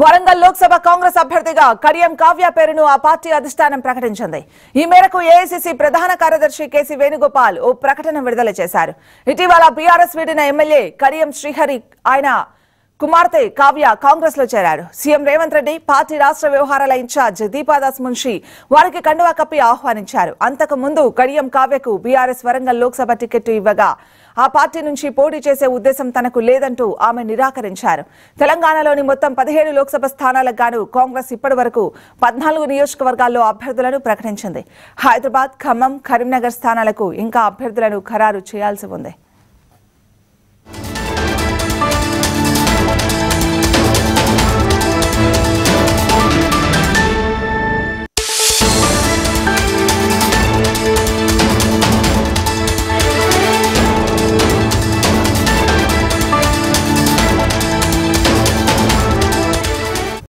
వరంగల్ లోక్సభ కాంగ్రెస్ అభ్యర్థిగా కడియం కావ్య పేరును ఆ పార్టీ అధిష్టానం ప్రకటించింది. ఈ మేరకు ఏఐసిసి ప్రధాన కార్యదర్శి కేసీ వేణుగోపాల్ ఓ ప్రకటన విడుదల చేశారు. ఇటీవల బీఆర్ఎస్ వీడిన ఎమ్మెల్యే కడియం శ్రీహరి ఆయన కుమార్తె కావ్య కాంగ్రెస్లో చేరారు. సీఎం రేవంత్ రెడ్డి పార్టీ రాష్ట్ర వ్యవహారాల ఇన్ఛార్జ్ దీపాదాస్ మున్షి వారికి కండువా కప్పి ఆహ్వానించారు. అంతకు ముందు కడియం కావ్యకు బీఆర్ఎస్ వరంగల్ లోక్సభ టికెట్ ఇవ్వగా ఆ పార్టీ నుంచి పోటీ చేసే ఉద్దేశం తనకు లేదంటూ ఆమె నిరాకరించారు. తెలంగాణలోని మొత్తం పదిహేడు లోక్సభ స్థానాలకు గాను కాంగ్రెస్ ఇప్పటి వరకు పద్నాలుగు నియోజకవర్గాల్లో అభ్యర్థులను ప్రకటించింది. హైదరాబాద్ ఖమ్మం కరీంనగర్ స్థానాలకు ఇంకా అభ్యర్థులను ఖరారు చేయాల్సి ఉంది.